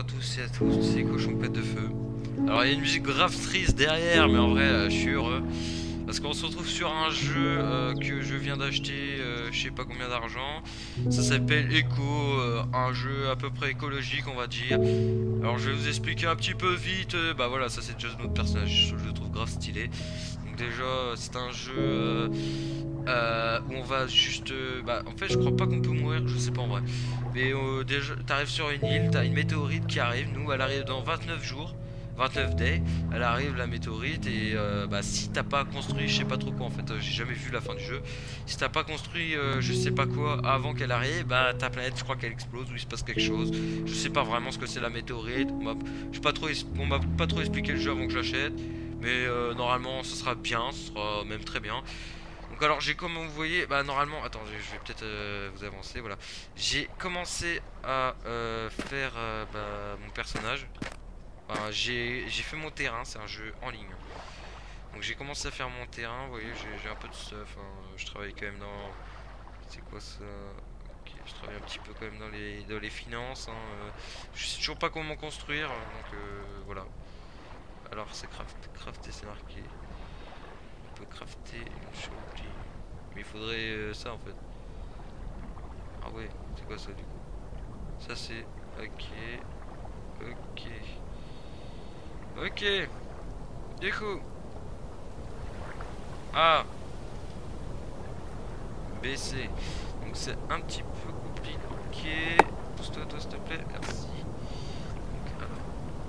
à tous et à tous, c'est Cochon Pète de Feu. Alors il y a une musique grave triste derrière, mais en vrai euh, je suis heureux. Parce qu'on se retrouve sur un jeu euh, que je viens d'acheter, euh, je sais pas combien d'argent. Ça s'appelle Echo, euh, un jeu à peu près écologique on va dire. Alors je vais vous expliquer un petit peu vite. bah voilà, ça c'est déjà notre personnage, je le trouve grave stylé. Donc déjà c'est un jeu euh, euh, où on va juste... euh, bah en fait je crois pas qu'on peut mourir, je sais pas en vrai. Mais euh, déjà t'arrives sur une île, t'as une météorite qui arrive, nous elle arrive dans 29 jours. 29 days, elle arrive la météorite et euh, bah, si t'as pas construit, je sais pas trop quoi en fait, j'ai jamais vu la fin du jeu. Si t'as pas construit je sais pas quoi avant qu'elle arrive, bah ta planète je crois qu'elle explose ou il se passe quelque chose. Je sais pas vraiment ce que c'est la météorite. On m'a pas pas trop expliqué le jeu avant que je l'achète, mais normalement ce sera bien, ce sera même très bien. Donc alors j'ai comme vous voyez, bah normalement, attends, je vais peut-être euh, vous avancer, voilà. J'ai commencé à euh, faire euh, bah, mon personnage. Enfin, j'ai fait mon terrain, c'est un jeu en ligne. Donc j'ai commencé à faire mon terrain, vous voyez, j'ai un peu de stuff. hein. Je travaille quand même dans... C'est quoi ça? Je travaille un petit peu quand même dans les, dans les finances. hein. Je sais toujours pas comment construire, donc euh, voilà. Alors c'est craft, crafter, c'est marqué. Crafter une chose. Mais il faudrait euh, ça en fait. Ah ouais, c'est quoi ça du coup? Ça c'est... Ok. Ok. Ok. Du coup. A. BC. Donc c'est un petit peu compliqué. Pousse-toi toi s'il te plaît. Merci.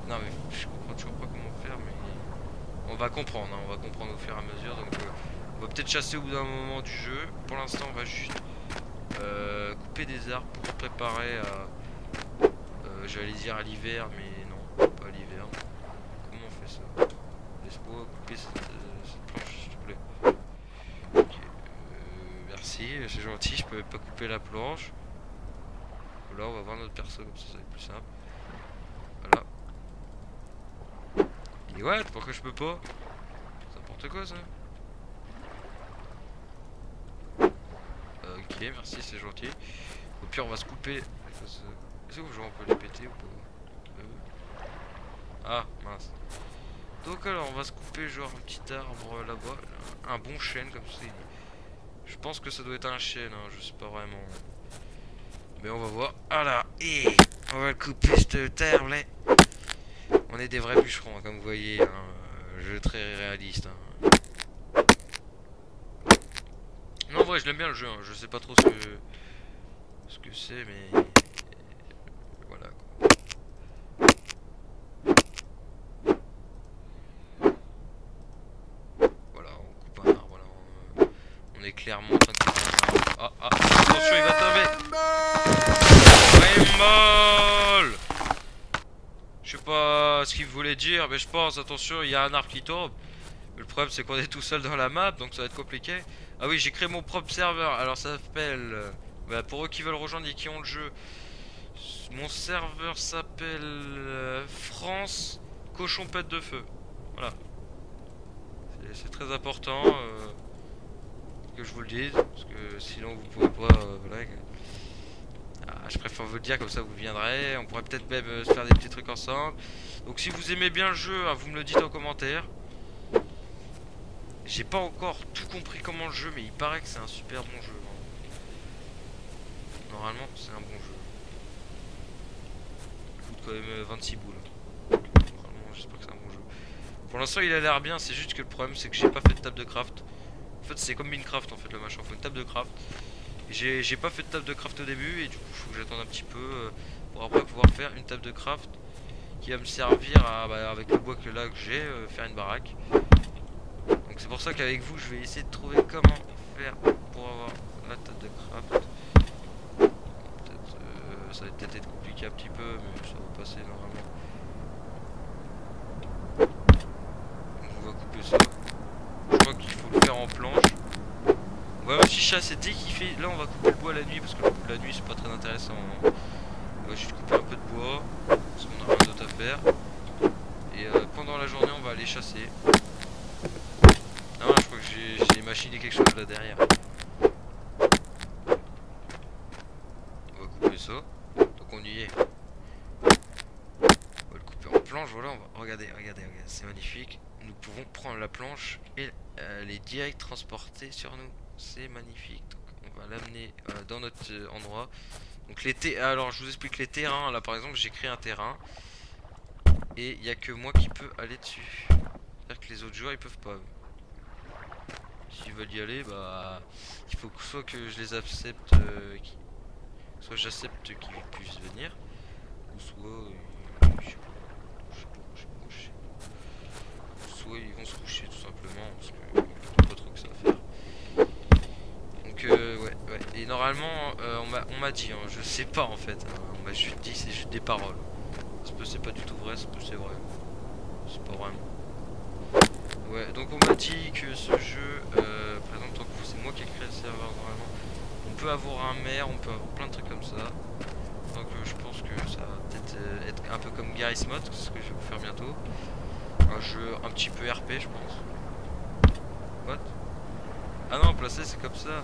Non mais je comprends toujours pas comment faire mais... On va comprendre, hein, on va comprendre au fur et à mesure. Euh, on va peut-être chasser au bout d'un moment du jeu. Pour l'instant on va juste euh, couper des arbres pour se préparer à... euh, J'allais dire à l'hiver mais non, pas l'hiver. Comment on fait ça? Laisse-moi couper cette, planche s'il te plaît. Merci, c'est gentil, je peux pas couper la planche. Là on va voir notre perso comme ça ça va être plus simple. Voilà. Et what Pourquoi je peux pas? C'est n'importe quoi ça Ok, merci, c'est gentil. Au pire, on va se couper. Est-ce que on peut les péter ou pas? Euh. Ah, mince. Donc alors, on va se couper genre un petit arbre là-bas. Un bon chêne comme ça. Je pense que ça doit être un chêne, hein, je sais pas vraiment. Mais on va voir. Ah là, et on va couper cette terre là. On est des vrais bûcherons, hein, comme vous voyez. Hein, euh, jeu très réaliste. hein. Non, en vrai, je l'aime bien le jeu. hein, Je sais pas trop ce que ce que c'est, mais voilà. Quoi. Voilà, on coupe un arbre. Voilà, on, on est clairement en train de couper un arbre. Ah, ah, attention, il va tomber. Je sais pas ce qu'il voulait dire, mais je pense, attention, il y a un arbre qui tombe. Le problème, c'est qu'on est tout seul dans la map, donc ça va être compliqué. Ah oui, j'ai créé mon propre serveur. Alors ça s'appelle... euh, bah, pour eux qui veulent rejoindre et qui ont le jeu, mon serveur s'appelle euh, France Cochon Pète de Feu. Voilà. C'est- très important euh, que je vous le dise, parce que sinon vous pouvez pas... je préfère vous le dire, comme ça vous viendrez. On pourrait peut-être même euh, se faire des petits trucs ensemble. Donc si vous aimez bien le jeu, hein, vous me le dites en commentaire. J'ai pas encore tout compris comment le jeu, mais il paraît que c'est un super bon jeu. hein. Normalement, c'est un bon jeu. Il coûte quand même euh, 26 boules. Normalement, j'espère que c'est un bon jeu. Pour l'instant, il a l'air bien, c'est juste que le problème, c'est que j'ai pas fait de table de craft. En fait, c'est comme Minecraft, en fait, le machin. Faut une table de craft. J'ai pas fait de table de craft au début, et du coup, faut que j'attende un petit peu euh, pour après pouvoir faire une table de craft qui va me servir à, bah, avec le bois que là que j'ai, euh, faire une baraque. Donc c'est pour ça qu'avec vous, je vais essayer de trouver comment faire pour avoir la table de craft. Euh, ça va peut-être être compliqué un petit peu, mais ça va passer normalement. On va couper ça. Je crois qu'il faut le faire en planche. On va aussi chasser dès qu'il fait. Là, on va couper le bois la nuit parce que le la nuit c'est pas très intéressant. On va juste couper un peu de bois parce qu'on a rien d'autre à faire. Et euh, pendant la journée, on va aller chasser. Non, je crois que j'ai machiné quelque chose là derrière. On va couper ça. Donc on y est. planche, voilà, on va... regardez, regardez, regardez, c'est magnifique. Nous pouvons prendre la planche et euh, les direct transporter sur nous. C'est magnifique. On va l'amener euh, dans notre euh, endroit. Donc les terrains, alors je vous explique les terrains. Là par exemple j'ai créé un terrain et il n'y a que moi qui peux aller dessus. C'est-à-dire que les autres joueurs ils peuvent pas. S'ils veulent y aller, bah il faut que soit que je les accepte, soit j'accepte qu'ils puissent venir, ou soit soit ils vont se coucher tout simplement parce que pas que. Donc euh. Et normalement euh, on m'a dit, hein, je sais pas en fait, hein. on m'a juste dit c'est juste des paroles. Ça peut c'est pas du tout vrai, peut c'est vrai. C'est pas vraiment. Ouais, donc on m'a dit que ce jeu, euh, par exemple que c'est moi qui ai créé le serveur normalement, on peut avoir un maire, on peut avoir plein de trucs comme ça. Donc euh, je pense que ça va peut-être être un peu comme Garry's Mod, ce que je vais vous faire bientôt un jeu un petit peu RP, je pense. What? Ah non, placé, c'est comme ça.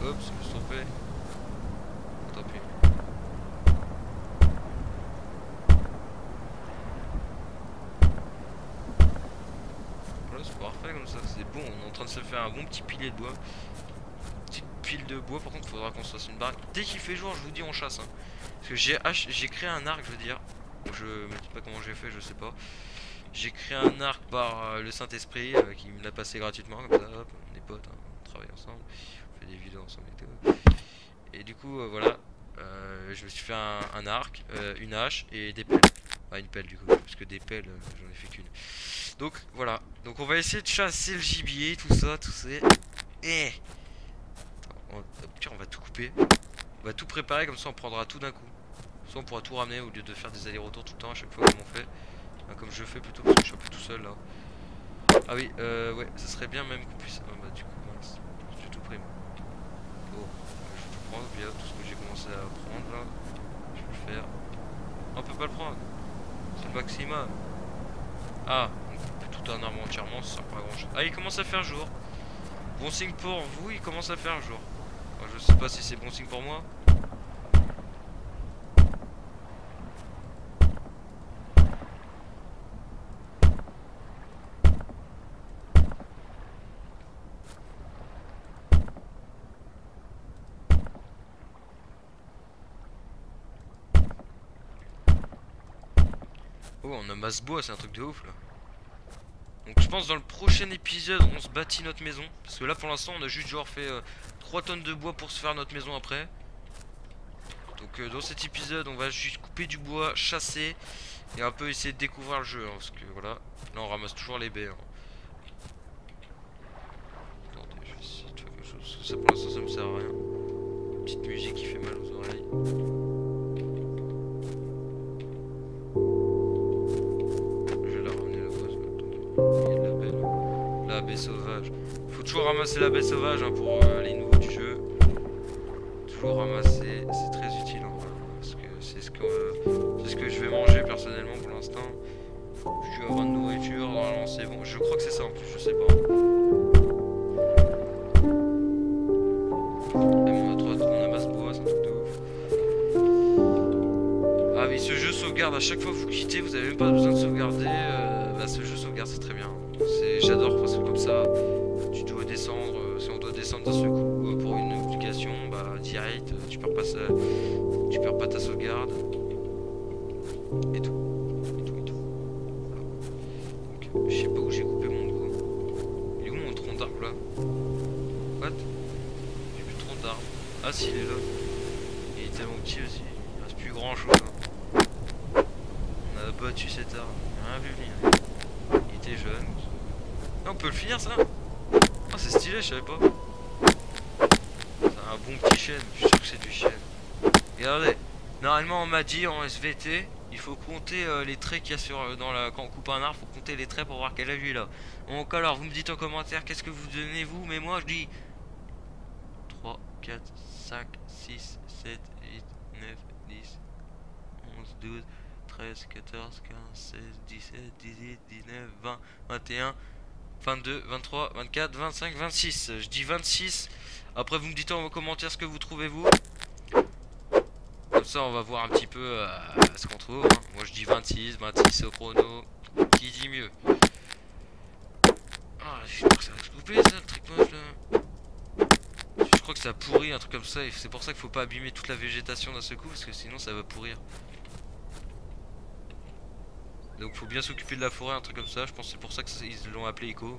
Me suis trompé. Tant pis. Voilà, c'est parfait comme ça, c'est bon. On est en train de se faire un bon petit pilier de bois. Petite pile de bois, par contre, il faudra qu'on se fasse une barre. Dès qu'il fait jour, je vous dis, on chasse. Hein. Parce que j'ai créé un arc, je veux dire. Je me dis pas comment j'ai fait, je sais pas. J'ai créé un arc par euh, le Saint-Esprit euh, qui me l'a passé gratuitement, comme ça, hop, on est potes, hein, on travaille ensemble, des vidéos ensemble et du coup, euh, voilà, je me suis fait un, arc, une hache et des pelles. Une pelle du coup, parce que des pelles, j'en ai fait qu'une. Donc voilà, donc on va essayer de chasser le gibier, tout ça, tout ça. Et on, on va tout couper. On va tout préparer, comme ça on prendra tout d'un coup. Soit on pourra tout ramener au lieu de faire des allers-retours tout le temps à chaque fois comme on fait comme je fais plutôt parce que je suis un peu tout seul là. Ah oui, euh, ouais, ça serait bien même qu'on puisse. Ah bah mince, j'ai tout pris. Bon, prendre, bien tout ce que j'ai commencé à prendre là. Je vais le faire. on peut pas le prendre. C'est le maximum. Ah, tout un arme entièrement, ça sert pas à grand chose. Ah, il commence à faire jour. Bon signe pour vous, il commence à faire jour. je sais pas si c'est bon signe pour moi. Oh, on a masse bois, c'est un truc de ouf là. Donc je pense dans le prochain épisode, on se bâtit notre maison. Parce que là pour l'instant, on a juste genre fait 3 euh, tonnes de bois pour se faire notre maison après. Donc euh, dans cet épisode, on va juste couper du bois, chasser et un peu essayer de découvrir le jeu. Hein, parce que voilà, là on ramasse toujours les baies. Hein. Attendez, je vais essayer de faire quelque chose. Ça pour l'instant, ça me sert à rien. Petite musique qui fait mal aux oreilles. Faut toujours ramasser la baie sauvage hein, pour euh, les nouveaux du jeu. Toujours ramasser, c'est très utile vrai. Parce que c'est ce que, c'est ce que je vais manger personnellement pour l'instant. Je vais avoir de nourriture, normalement c'est bon. Je crois que c'est ça en plus, je sais pas. bois, c'est un truc de ouf. Ah oui, ce jeu sauvegarde à chaque fois que vous quittez, vous avez même pas besoin de sauvegarder. Euh, bah, ce jeu sauvegarde, c'est très bien. J'adore parce que comme ça, tu dois descendre, euh, si on doit descendre d'un seul coup euh, pour une application, bah direct, euh, tu perds pas, ça, tu perds pas ta sauvegarde. Et tout. Et tout, et tout. Donc, je sais pas où j'ai coupé mon coup. Il est où mon tronc d'arbre là? What? J'ai plus de tronc d'arbre. Ah si, il est là. Il est tellement petit aussi. Il reste plus grand chose. Hein. On a battu cet arbre. Rien vu venir. Il était jeune on peut le finir ça Oh c'est stylé, je savais pas. C'est un bon petit chêne, je suis sûr que c'est du chêne. Regardez, normalement on m'a dit en SVT, il faut compter euh, les traits qu'il y a sur euh, dans la quand on coupe un arbre, faut compter les traits pour voir quel âge il a. Donc alors vous me dites en commentaire qu'est-ce que vous donnez vous, mais moi je dis 3, 4, 5, 6, 7, 8, 9, 10, 11, 12, 13, 14, 15, 16, 17, 18, 19, 20, 21, 22, 23, 24, 25, 26. Je dis 26. Après, vous me dites en commentaire ce que vous trouvez vous. Comme ça, on va voir un petit peu euh, ce qu'on trouve. hein. Moi, je dis 26, 26 au chrono. Qui dit mieux? Ah, j'espère que ça va se couper, ça, le truc moche, là. Je crois que ça pourrit, un truc comme ça. C'est pour ça qu'il faut pas abîmer toute la végétation d'un seul coup, parce que sinon, ça va pourrir. Donc, faut bien s'occuper de la forêt, un truc comme ça. Je pense c'est pour ça qu'ils l'ont appelé éco.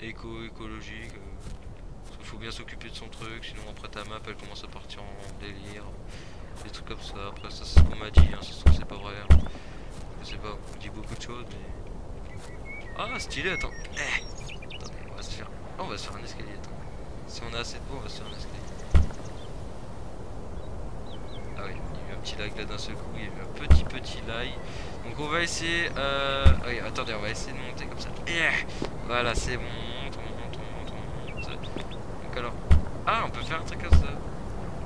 Éco, écologique. euh. Parce qu'il faut bien s'occuper de son truc, sinon après ta map elle commence à partir en délire. Des trucs comme ça, après ça c'est ce qu'on m'a dit, hein, ça trouve c'est pas vrai. hein. Je sais pas, on dit beaucoup de choses mais. Ah stylé attends. Eh on va se faire. On va se faire un escalier, attends. Si on a assez de bois, on va se faire un escalier. Ah oui, il petit lag là d'un seul coup, il y a eu un petit petit lag. Donc on va essayer. Euh... oui, attendez, on va essayer de monter comme ça. Eh voilà, c'est bon, on monte, on monte, on monte, on monte. Donc alors. Ah, on peut faire un truc comme ça.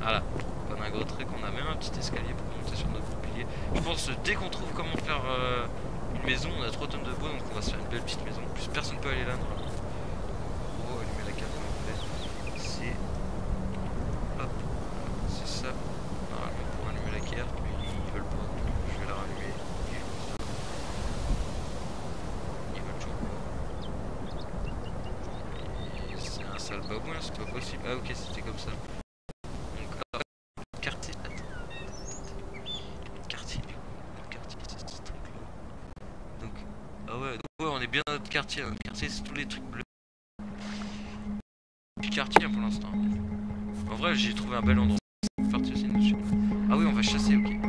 Voilà. On a un gros truc, on a même un petit escalier pour monter sur notre bouclier. Je pense dès qu'on trouve comment faire euh, une maison, on a 3 tonnes de bois, donc on va se faire une belle petite maison. En plus, personne peut aller là. Oh, allumer la carte en fait. C'est. Hop. C'est ça. Normalement, pour allumer la carte, mais ils veulent pas. donc Je vais la rallumer. Et je pense ça. Ils veulent toujours pas. Et C'est un sale babouin, c'est pas Ah, ok, c'était comme ça. Donc, ah, quartier. Attends. Quartier, du quartier, c'est ce truc-là. Donc, ah ouais, ouais, on est bien dans notre quartier. hein. Quartier, c'est tous les trucs bleus. Puis quartier hein, pour l'instant. En vrai, j'ai trouvé un bel endroit. Ah oui, on va chasser, ok.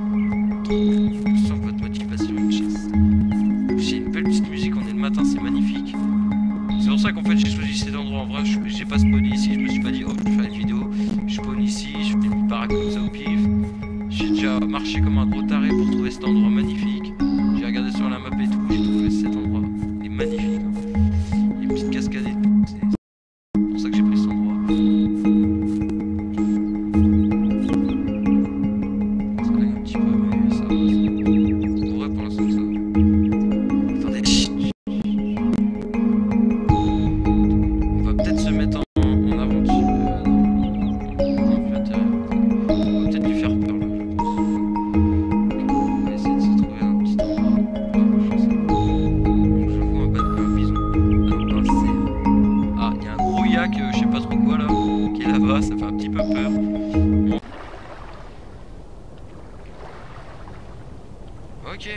Yak, euh, je sais pas trop quoi là, qui est là-bas, ça fait un petit peu peur. Ok.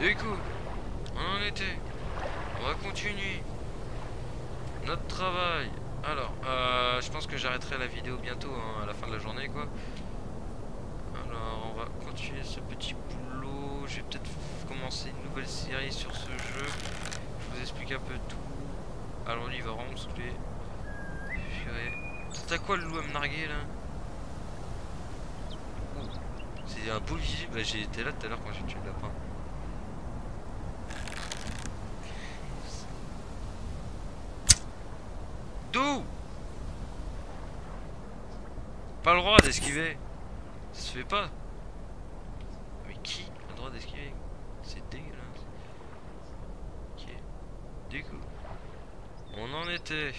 Du coup, on en était. On va continuer notre travail. Alors, euh, je pense que j'arrêterai la vidéo bientôt, hein, à la fin de la journée, quoi. Alors, on va continuer ce petit boulot. Je vais peut-être commencer une nouvelle série sur ce jeu. Je vous explique un peu tout. Alors, lui, il va vraiment me saouler. À quoi le loup à me narguer, là? C'est un beau visu. Bah, été là tout à l'heure quand j'ai tué le lapin. D'où? Pas le droit d'esquiver. Ça se fait pas. Mais qui a le droit d'esquiver? C'est dégueulasse. Ok. Du coup, en était.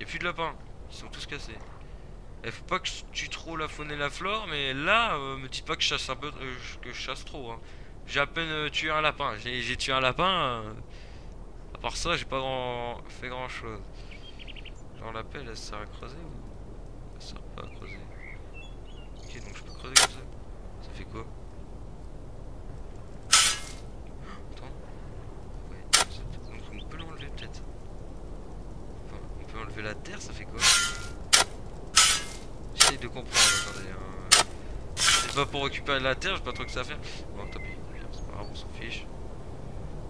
Y'a plus de lapins. Ils sont tous cassés. Eh, faut pas que je tue trop la faune et la flore, mais là, euh, me dis pas que je chasse un peu, euh, que je chasse trop. hein. J'ai à peine euh, tué un lapin. J'ai tué un lapin. à part ça, j'ai pas grand... fait grand chose. Genre la pelle, elle sert à creuser ou? Elle sert pas à creuser Ok, donc je peux creuser comme ça. Ça fait quoi Attends. Ouais, ça- donc on peut l'enlever peut-être. Enfin, on peut enlever la terre, ça fait quoi J'essaye de comprendre, attendez. hein. C'est pas pour récupérer la terre, j'ai pas trop que ça à faire. Bon, tant pis, c'est pas grave, on s'en fiche.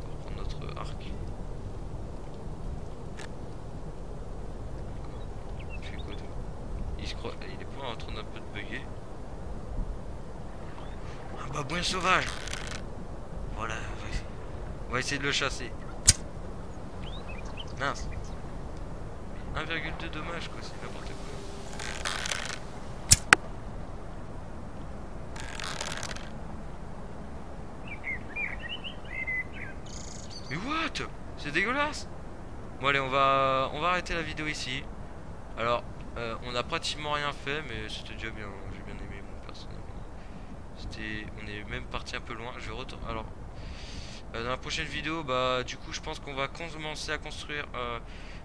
On va reprendre notre arc. Il se croit. Il est pas en train d'un peu de bugger. Un babouin sauvage Voilà, on va essayer de le chasser. Mince 1,2 dommage quoi, c'est n'importe quoi. Mais what? C'est dégueulasse Bon allez, on va on va arrêter la vidéo ici. Alors, euh, on a pratiquement rien fait, mais c'était déjà bien. J'ai bien aimé, mon personnellement. C'était, on est même parti un peu loin. Je vais retourner. Alors, euh, dans la prochaine vidéo, bah, du coup, je pense qu'on va commencer à construire euh,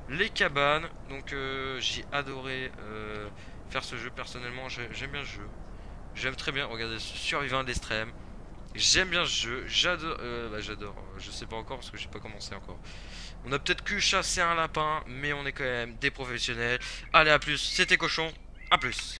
les cabanes. Donc, j'ai adoré faire ce jeu personnellement. J'aime bien le jeu. J'aime très bien. Regardez, survivant à. J'aime bien ce jeu, j'adore, euh, bah j'adore, je sais pas encore parce que j'ai pas commencé encore. On a peut-être que chassé un lapin, mais on est quand même des professionnels. Allez à plus, c'était Cochon, à plus